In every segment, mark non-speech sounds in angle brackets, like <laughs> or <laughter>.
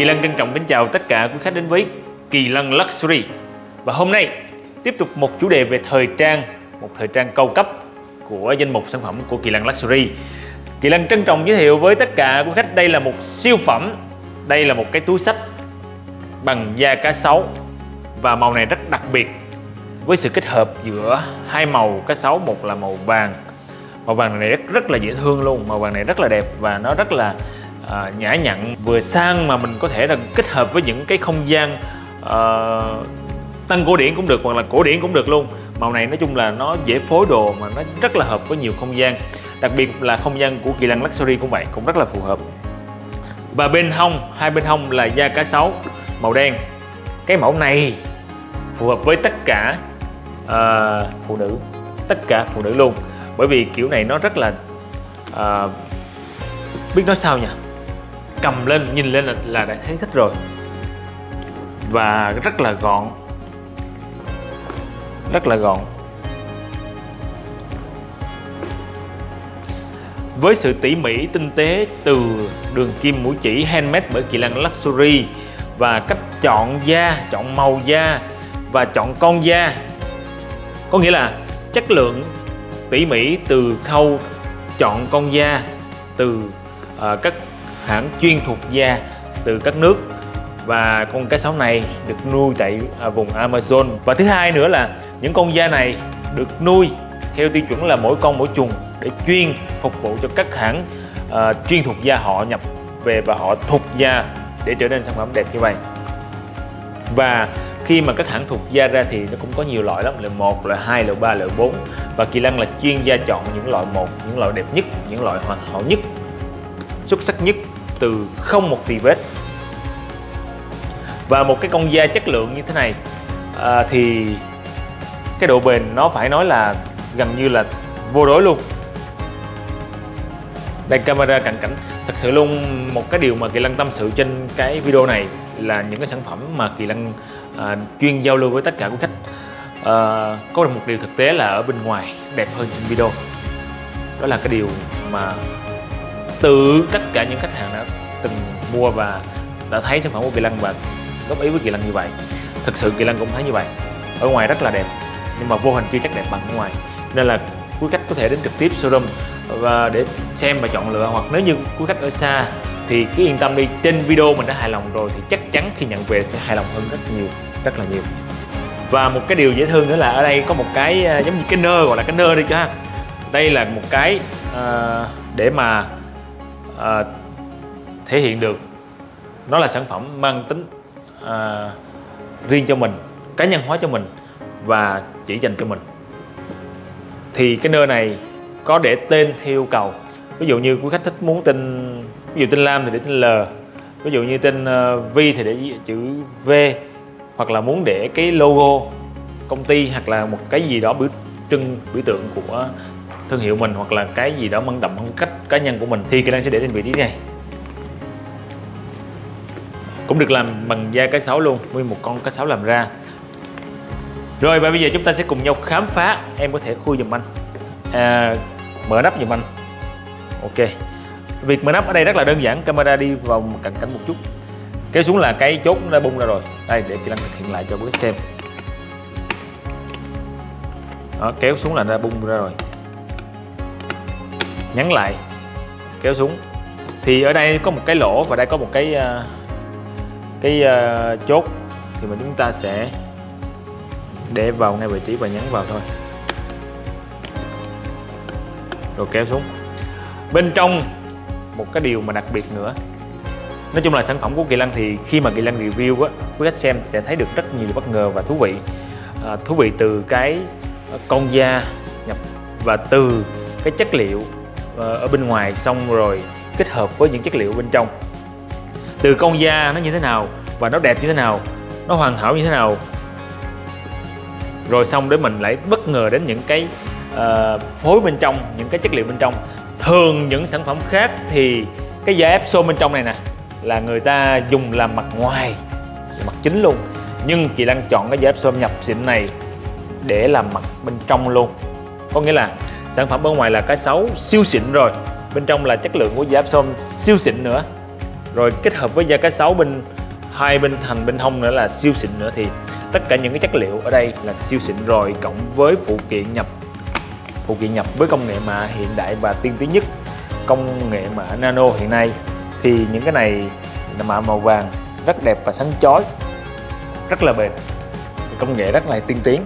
Kỳ Lân trân trọng kính chào tất cả quý khách đến với Kỳ Lân Luxury. Và hôm nay, tiếp tục một chủ đề về thời trang, Một thời trang cao cấp của danh mục sản phẩm của Kỳ Lân Luxury. Kỳ Lân trân trọng giới thiệu với tất cả quý khách, đây là một siêu phẩm, Đây là một cái túi sách bằng da cá sấu Và màu này rất đặc biệt, với sự kết hợp giữa hai màu cá sấu, một là màu vàng. Màu vàng này rất rất là dễ thương luôn, màu vàng này rất là đẹp và nó rất là à, nhã nhặn vừa sang mà mình có thể là kết hợp với những cái không gian à, tăng cổ điển cũng được hoặc là cổ điển cũng được luôn. Màu này nói chung là nó dễ phối đồ mà nó rất là hợp với nhiều không gian. Đặc biệt là không gian của kỳ lân luxury cũng vậy cũng rất là phù hợp. Và bên hông hai bên hông là da cá sấu màu đen. Cái mẫu này phù hợp với tất cả uh, phụ nữ tất cả phụ nữ luôn. Bởi vì kiểu này nó rất là uh, biết nói sao nhỉ? Cầm lên nhìn lên là, là đã thấy thích rồi. Và rất là gọn. Rất là gọn. Với sự tỉ mỉ tinh tế từ đường kim mũi chỉ handmade bởi Kỳ Lân Luxury và cách chọn da, chọn màu da và chọn con da có nghĩa là chất lượng tỉ mỉ từ khâu chọn con da từ uh, các hãng chuyên thuộc da từ các nước. Và con cá sấu này được nuôi tại à, vùng Amazon. Và thứ hai nữa là những con da này được nuôi theo tiêu chuẩn là mỗi con mỗi chuồng để chuyên phục vụ cho các hãng uh, chuyên thuộc da họ nhập về và họ thuộc da để trở nên sản phẩm đẹp như vậy. Và khi mà các hãng thuộc da ra thì nó cũng có nhiều loại lắm loại 1, loại 2, loại 3, loại 4 và Kỳ lăng là chuyên gia chọn những loại một những loại đẹp nhất những loại hoàn hảo nhất xuất sắc nhất từ không một tì vết và một cái con da chất lượng như thế này à, thì cái độ bền nó phải nói là gần như là vô đối luôn. Đây camera cận cảnh. Thật sự luôn một cái điều mà kỳ lân tâm sự trên cái video này là những cái sản phẩm mà kỳ lân à, chuyên giao lưu với tất cả quý khách. À, có một điều thực tế là ở bên ngoài đẹp hơn trên video. Đó là cái điều mà từ tất cả những khách hàng đã từng mua và đã thấy sản phẩm của kỳ lân và góp ý với kỳ lân như vậy. Thực sự kỳ lân cũng thấy như vậy. Ở ngoài rất là đẹp nhưng mà vô hình chưa chắc đẹp bằng ở ngoài. Nên là quý khách có thể đến trực tiếp showroom và để xem và chọn lựa hoặc nếu như quý khách ở xa thì cứ yên tâm đi trên video mình đã hài lòng rồi thì chắc chắn khi nhận về sẽ hài lòng hơn rất nhiều rất là nhiều. Và một cái điều dễ thương nữa là ở đây có một cái à, giống như cái nơ gọi là cái nơ đi chứ ha. Đây là một cái uh, để mà à, thể hiện được nó là sản phẩm mang tính à, riêng cho mình cá nhân hóa cho mình và chỉ dành cho mình. Thì cái nơi này có để tên theo yêu cầu. Ví dụ như quý khách thích muốn tên ví dụ tên Lam thì để tên L ví dụ như tên à, uh, Vi thì để chữ V hoặc là muốn để cái logo công ty hoặc là một cái gì đó biểu trưng biểu tượng của thương hiệu mình hoặc là cái gì đó mang đậm phong cách cá nhân của mình thì kỹ năng sẽ để trên vị trí này. Cũng được làm bằng da cá sấu luôn nguyên một con cá sấu làm ra. Rồi và bây giờ chúng ta sẽ cùng nhau khám phá. Em có thể khui dùm anh. À, mở nắp dùm anh. Ok. Việc mở nắp ở đây rất là đơn giản. Camera đi vào cạnh cảnh một chút. Kéo xuống là cái chốt nó đã bung ra rồi. Đây để kỹ năng thực hiện lại cho quý khách xem. Đó, kéo xuống là nó đã bung ra rồi nhấn lại kéo xuống. Thì ở đây có một cái lỗ và đây có một cái ờ, cái uh, chốt. Thì mà chúng ta sẽ để vào ngay vị trí và nhấn vào thôi. Rồi kéo xuống. Bên trong một cái điều mà đặc biệt nữa. Nói chung là sản phẩm của kỳ lân thì khi mà kỳ lân review á quý khách xem sẽ thấy được rất nhiều bất ngờ và thú vị. À, thú vị từ cái con da nhập và từ cái chất liệu Ờ, ở bên ngoài xong rồi kết hợp với những chất liệu bên trong. Từ con da nó như thế nào và nó đẹp như thế nào nó hoàn hảo như thế nào. Rồi xong để mình lại bất ngờ đến những cái uh, phối bên trong những cái chất liệu bên trong. Thường những sản phẩm khác thì cái da ép xô bên trong này nè là người ta dùng làm mặt ngoài mặt chính luôn. Nhưng chị đang chọn cái da ép xôm nhập xịn này để làm mặt bên trong luôn. Có nghĩa là sản phẩm bên ngoài là cái xấu siêu xịn rồi. Bên trong là chất lượng của da xôm siêu xịn nữa. Rồi kết hợp với da cá sấu bên hai bên thành bên hông nữa là siêu xịn nữa thì tất cả những cái chất liệu ở đây là siêu xịn rồi cộng với phụ kiện nhập phụ kiện nhập với công nghệ mạ hiện đại và tiên tiến nhất công nghệ mạ nano hiện nay. Thì những cái này là mạ màu vàng rất đẹp và sáng chói rất là bền. Công nghệ rất là tiên tiến.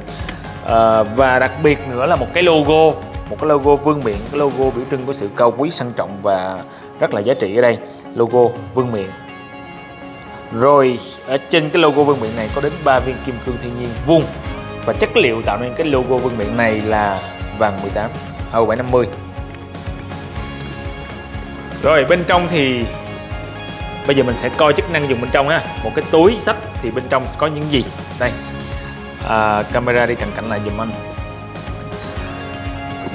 À, và đặc biệt nữa là một cái logo một cái logo vương miện cái logo biểu trưng của sự cao quý sang trọng và rất là giá trị ở đây. Logo vương miện. Rồi ở trên cái logo vương miện này có đến 3 viên kim cương thiên nhiên vuông. Và chất liệu tạo nên cái logo vương miện này là vàng 18 Hầu 750 Rồi bên trong thì Bây giờ mình sẽ coi chức năng dùng bên trong ha. Một cái túi sách thì bên trong có những gì? Đây. À, Camera đi cận cảnh lại dùm anh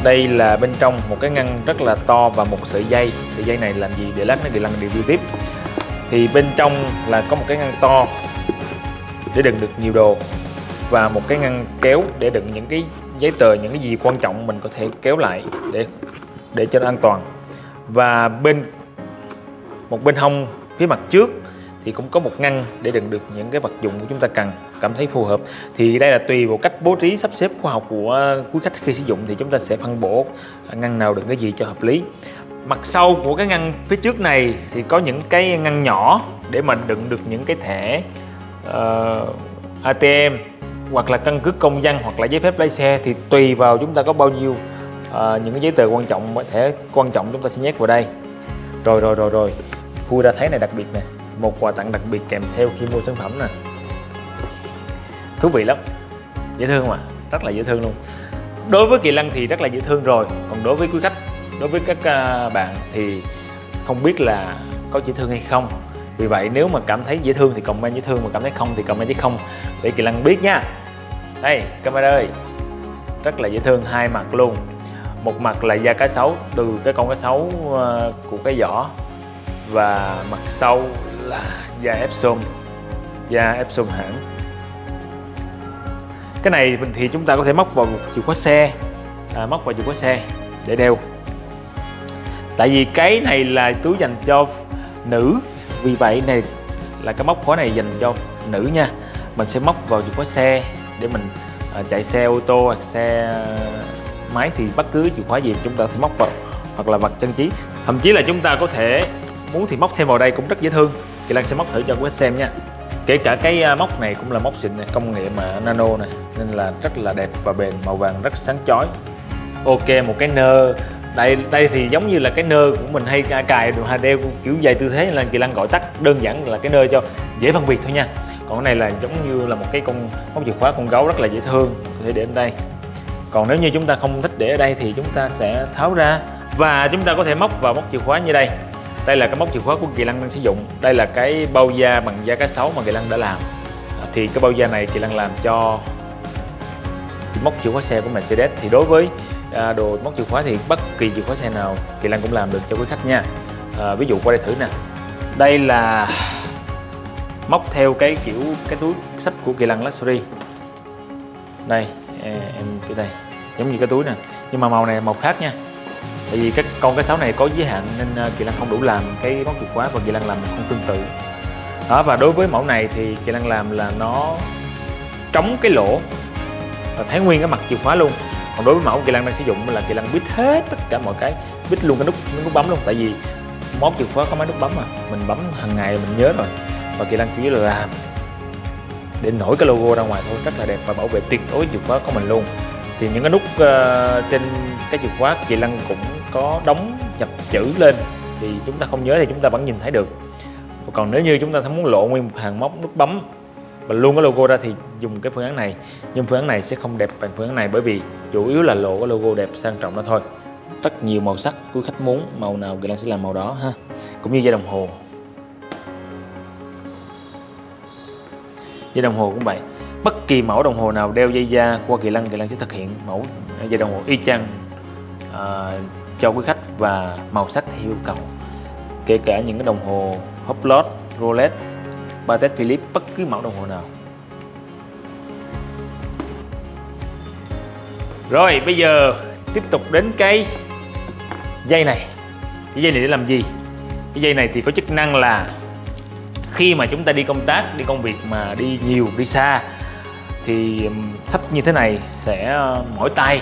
đây là bên trong một cái ngăn rất là to và một sợi dây. Sợi dây này làm gì? Để lát nó bị lăn review tiếp. Thì bên trong là có một cái ngăn to để đựng được nhiều đồ và một cái ngăn kéo để đựng những cái giấy tờ, những cái gì quan trọng mình có thể kéo lại để để cho nó an toàn. Và bên, một bên hông phía mặt trước thì cũng có một ngăn để đựng được những cái vật dụng của chúng ta cần cảm thấy phù hợp. Thì đây là tùy vào cách bố trí sắp xếp khoa học của quý khách khi sử dụng thì chúng ta sẽ phân bổ ngăn nào đựng cái gì cho hợp lý. Mặt sau của cái ngăn phía trước này thì có những cái ngăn nhỏ để mà đựng được những cái thẻ ờ, uh, ATM hoặc là căn cước công dân hoặc là giấy phép lái xe. Thì tùy vào chúng ta có bao nhiêu uh, những cái giấy tờ quan trọng thẻ quan trọng chúng ta sẽ nhét vào đây. Rồi rồi rồi rồi. Khu ra thấy này đặc biệt nè một quà tặng đặc biệt kèm theo khi mua sản phẩm nè. Thú vị lắm. Dễ thương mà, rất là dễ thương luôn. Đối với kỳ lân thì rất là dễ thương rồi, còn đối với quý khách, đối với các à, bạn thì không biết là có dễ thương hay không. Vì vậy nếu mà cảm thấy dễ thương thì comment dễ thương, mà cảm thấy không thì comment chứ không. Để kỳ lân biết nha. Đây, camera ơi. Rất là dễ thương, hai mặt luôn. Một mặt là da cá sấu, từ cái con cá sấu à, của cái vỏ và mặt sau là da Epsom da Epsom hãng cái này thì chúng ta có thể móc vào chìa khóa xe à, móc vào chìa khóa xe để đeo. Tại vì cái này là túi dành cho nữ vì vậy này là cái móc khóa này dành cho nữ nha. Mình sẽ móc vào chìa khóa xe để mình à, chạy xe ô tô hoặc xe à, máy thì bất cứ chìa khóa gì chúng ta thì móc vào hoặc là vật trang trí. Thậm chí là chúng ta có thể muốn thì móc thêm vào đây cũng rất dễ thương. Kỳ Lan sẽ móc thử cho quý khách xem nha. Kể cả cái à, móc này cũng là móc xịn này, công nghệ mà nano này nên là rất là đẹp và bền màu vàng rất sáng chói. Ok một cái nơ. Đây đây thì giống như là cái nơ của mình hay cài đồ hà đeo kiểu dài tư thế là kỳ lan gọi tắt đơn giản là cái nơ cho dễ phân biệt thôi nha. Còn cái này là giống như là một cái con móc chìa khóa con gấu rất là dễ thương có thể để ở đây. Còn nếu như chúng ta không thích để ở đây thì chúng ta sẽ tháo ra. Và chúng ta có thể móc vào móc chìa khóa như đây đây là cái móc chìa khóa của kỳ lân đang sử dụng. Đây là cái bao da bằng da cá sấu mà kỳ lân đã làm. À, thì cái bao da này kỳ lân làm cho móc chìa khóa xe của Mercedes. Thì đối với à, đồ móc chìa khóa thì bất kỳ chìa khóa xe nào kỳ lân cũng làm được cho quý khách nha. À, ví dụ qua đây thử nè. Đây là móc theo cái kiểu cái túi sách của kỳ lân luxury. Đây em cái đây. Giống như cái túi nè. Nhưng mà màu này màu khác nha tại vì các con cá sấu này có giới hạn nên à, kỳ lan không đủ làm cái món chìa khóa và kỳ lan làm không tương tự. Đó và đối với mẫu này thì kỳ lan làm là nó trống cái lỗ và thấy nguyên cái mặt chìa khóa luôn. Còn đối với mẫu kỳ lan đang sử dụng là kỳ lan biết hết tất cả mọi cái biết luôn cái nút cái nút bấm luôn. Tại vì món chìa khóa có máy nút bấm mà mình bấm hàng ngày mình nhớ rồi. Và kỳ lan chủ yếu là làm để nổi cái logo ra ngoài thôi rất là đẹp và bảo vệ tuyệt đối chìa khóa của mình luôn. Thì những cái nút uh, trên cái chìa khóa kỳ lân cũng có đóng nhập chữ lên thì chúng ta không nhớ thì chúng ta vẫn nhìn thấy được. Còn nếu như chúng ta muốn lộ nguyên một hàng móc nút bấm và luôn có logo ra thì dùng cái phương án này. Nhưng phương án này sẽ không đẹp bằng phương án này bởi vì chủ yếu là lộ cái logo đẹp sang trọng đó thôi. Rất nhiều màu sắc quý khách muốn màu nào Kỳ Lan sẽ làm màu đó ha. Cũng như dây đồng hồ. Dây đồng hồ cũng vậy. Bất kỳ mẫu đồng hồ nào đeo dây da qua Kỳ Lân Kỳ Lân sẽ thực hiện mẫu dây đồng hồ y chang à, cho quý khách và màu sắc theo yêu cầu. Kể cả những cái đồng hồ Hublot, Rolex, Patek Philippe bất cứ mẫu đồng hồ nào. Rồi bây giờ tiếp tục đến cái dây này. Cái dây này để làm gì? Cái dây này thì có chức năng là khi mà chúng ta đi công tác đi công việc mà đi nhiều đi xa thì sách như thế này sẽ ờ, mỏi tay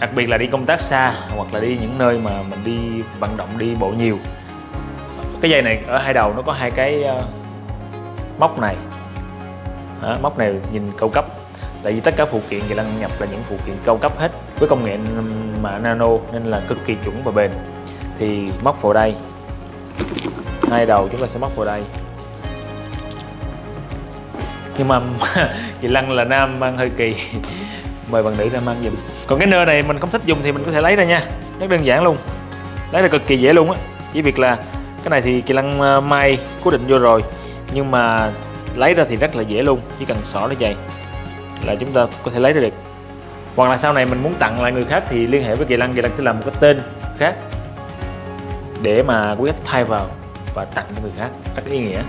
đặc biệt là đi công tác xa hoặc là đi những nơi mà mình đi vận động đi bộ nhiều. Cái dây này ở hai đầu nó có hai cái uh, móc này. Đó, móc này nhìn cao cấp. Tại vì tất cả phụ kiện kỳ lăng nhập là những phụ kiện cao cấp hết. Với công nghệ mà nano nên là cực kỳ chuẩn và bền. Thì móc vào đây. Hai đầu chúng ta sẽ móc vào đây. Nhưng mà <laughs> kỳ lăng là nam mang hơi kỳ mời bạn nữ ra mang giùm. Còn cái nơ này mình không thích dùng thì mình có thể lấy ra nha. Rất đơn giản luôn. Lấy ra cực kỳ dễ luôn á. Chỉ việc là cái này thì kỳ lăng ờ, may cố định vô rồi. Nhưng mà lấy ra thì rất là dễ luôn. Chỉ cần xỏ nó dày là chúng ta có thể lấy ra được. Hoặc là sau này mình muốn tặng lại người khác thì liên hệ với kỳ lăng, kỳ lăng sẽ làm một cái tên khác để mà quý khách thay vào và tặng cho người khác. Rất ý nghĩa.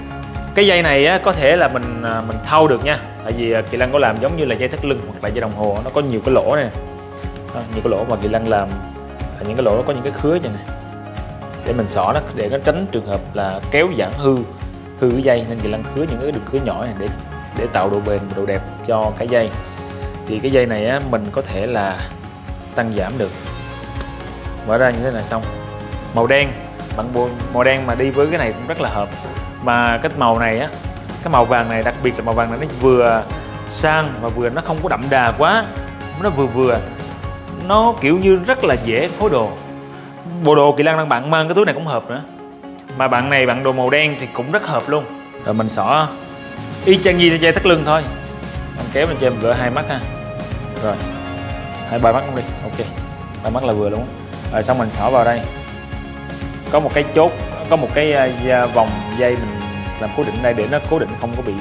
Cái dây này á, có thể là mình ờ, mình thâu được nha tại vì à, kỳ lân có làm giống như là dây thắt lưng hoặc là dây đồng hồ nó có nhiều cái lỗ này đó, nhiều cái lỗ mà kỳ lân làm à, những cái lỗ nó có những cái khứa như này để mình xỏ nó để nó tránh trường hợp là kéo giãn hư hư cái dây. Nên kỳ lân khứa những cái đường khứa nhỏ này để để tạo độ bền độ đẹp cho cái dây. Thì cái dây này á, mình có thể là tăng giảm được. Mở ra như thế này xong. Màu đen bạn màu đen mà đi với cái này cũng rất là hợp. Mà cái màu này á cái màu vàng này, đặc biệt là màu vàng này, nó vừa sang và vừa nó không có đậm đà quá. Nó vừa vừa, nó kiểu như rất là dễ phối đồ. Bộ đồ kỳ lan đang bạn mang cái túi này cũng hợp nữa. Mà bạn này, bạn đồ màu đen thì cũng rất hợp luôn. Rồi mình xỏ y chang như dây thắt lưng thôi. Mình kéo lên cho em gỡ hai mắt ha. Rồi, hai ba mắt không đi. Ok, ba mắt là vừa luôn. Rồi xong mình xỏ vào đây. Có một cái chốt, có một cái à, vòng dây mình làm cố định đây để nó cố định không có bị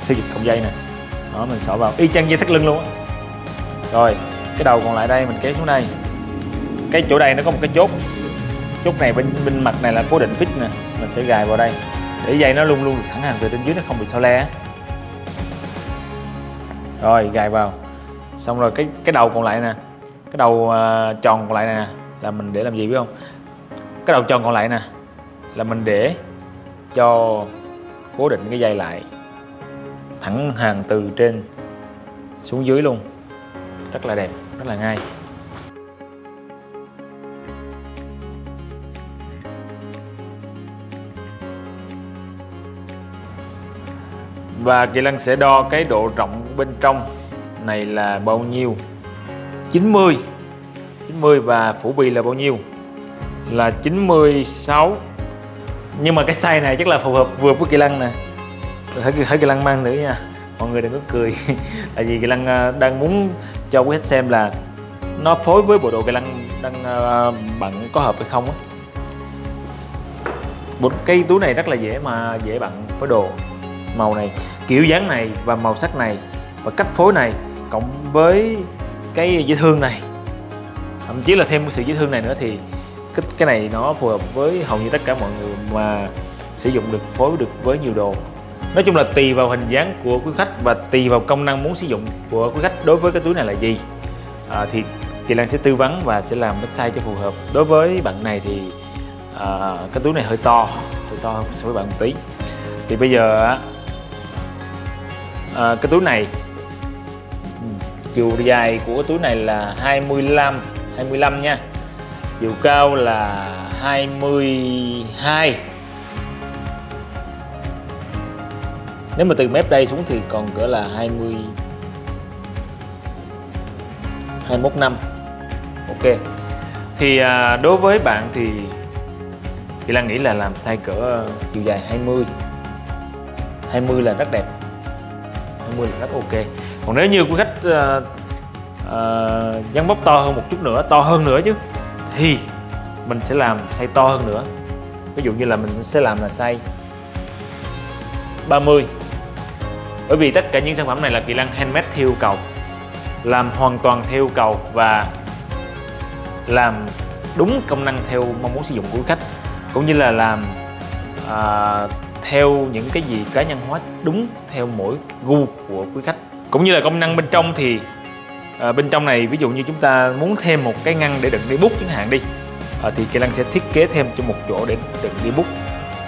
xây dịch cọng dây nè. Đó mình xỏ vào. Y chang dây thắt lưng luôn á. Rồi cái đầu còn lại đây mình kéo xuống đây. Cái chỗ đây nó có một cái chốt. Chốt này bên bên mặt này là cố định fix nè. Mình sẽ gài vào đây. Để dây nó luôn luôn được thẳng hàng từ trên dưới nó không bị sao le rồi gài vào. Xong rồi cái cái đầu còn lại nè. Cái đầu uh, tròn còn lại nè là mình để làm gì biết không? Cái đầu tròn còn lại nè là mình để cho cố định cái dây lại thẳng hàng từ trên xuống dưới luôn. Rất là đẹp, rất là ngay. Và Kỳ Lân sẽ đo cái độ rộng bên trong này là bao nhiêu? 90 90 và phủ bì là bao nhiêu? Là 96 nhưng mà cái size này chắc là phù hợp vừa với Kỳ lăng nè. Thấy, thấy Kỳ lăng mang nữa nha. Mọi người đừng có cười. <laughs> Tại vì Kỳ lăng à, đang muốn cho quý khách xem là nó phối với bộ đồ Kỳ lăng đang à, bận có hợp hay không á. Một cây túi này rất là dễ mà dễ bận với đồ. Màu này kiểu dáng này và màu sắc này và cách phối này cộng với cái dễ thương này. Thậm chí là thêm sự dễ thương này nữa thì cái, cái này nó phù hợp với hầu như tất cả mọi người mà sử dụng được phối được với nhiều đồ. Nói chung là tùy vào hình dáng của quý khách và tùy vào công năng muốn sử dụng của quý khách đối với cái túi này là gì. À, thì Kỳ Lan sẽ tư vấn và sẽ làm cái size cho phù hợp. Đối với bạn này thì à, cái túi này hơi to hơi to hơn so với bạn một tí. Thì bây giờ à, cái túi này ừ, chiều dài của cái túi này là 25 25 nha chiều cao là 22 nếu mà từ mép đây xuống thì còn cỡ là 20 21 năm. Ok. Thì à, đối với bạn thì thì Lan nghĩ là làm size cỡ ờ, chiều dài 20 20 là rất đẹp. 20 là rất ok. Còn nếu như quý khách à, à, dáng bóc to hơn một chút nữa to hơn nữa chứ thì mình sẽ làm size to hơn nữa. Ví dụ như là mình sẽ làm là size 30 bởi vì tất cả những sản phẩm này là kỳ lân handmade theo yêu cầu làm hoàn toàn theo yêu cầu và làm đúng công năng theo mong muốn sử dụng của khách cũng như là làm à, theo những cái gì cá nhân hóa đúng theo mỗi gu của quý khách. Cũng như là công năng bên trong thì à, bên trong này ví dụ như chúng ta muốn thêm một cái ngăn để đựng đi bút chẳng hạn đi à, thì Kỳ Lăng sẽ thiết kế thêm cho một chỗ để đựng đi bút.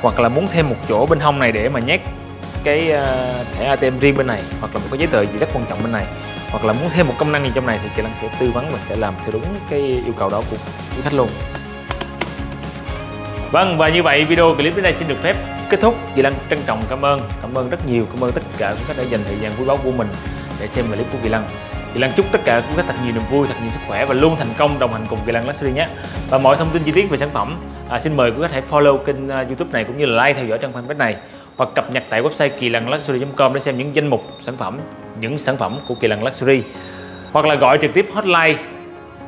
Hoặc là muốn thêm một chỗ bên hông này để mà nhét cái ờ, thẻ ATM riêng bên này hoặc là một cái giấy tờ gì rất quan trọng bên này. Hoặc là muốn thêm một công năng gì trong này thì Kỳ Lân sẽ tư vấn và sẽ làm theo đúng cái yêu cầu đó của quý khách luôn. Vâng và như vậy video clip đến đây xin được phép kết thúc. Kỳ Lăng trân trọng cảm ơn. Cảm ơn rất nhiều. Cảm ơn tất cả các khách đã dành thời gian quý báu của mình để xem clip của Kỳ Lăng Kỳ Lan chúc tất cả quý khách thật nhiều niềm vui, thật nhiều sức khỏe và luôn thành công đồng hành cùng Kỳ Lan Luxury nhé. Và mọi thông tin chi tiết về sản phẩm, à, xin mời quý khách hãy follow kênh uh, YouTube này cũng như là like theo dõi trang fanpage này hoặc cập nhật tại website kỳ lân luxury.com để xem những danh mục sản phẩm, những sản phẩm của Kỳ Lân Luxury hoặc là gọi trực tiếp hotline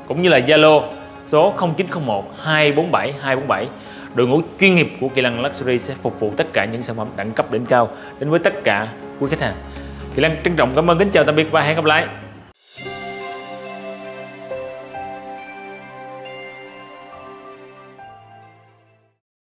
cũng như là Zalo số 0901 247 247 đội ngũ chuyên nghiệp của Kỳ Lân Luxury sẽ phục vụ tất cả những sản phẩm đẳng cấp đỉnh cao đến với tất cả quý khách hàng. Kỳ Lân trân trọng cảm ơn kính chào tạm biệt và hẹn gặp lại.